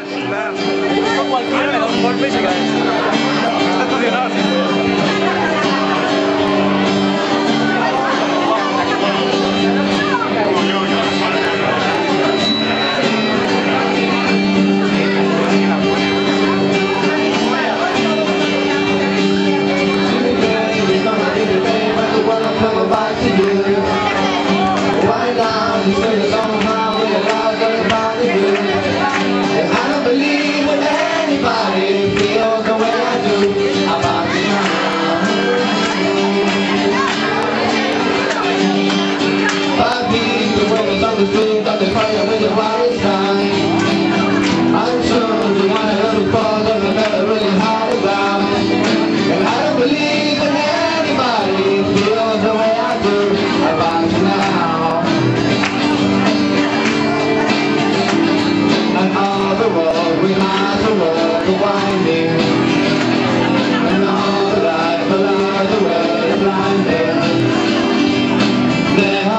Las, las... No cualquiera de los golpes y las... Estacionadas. There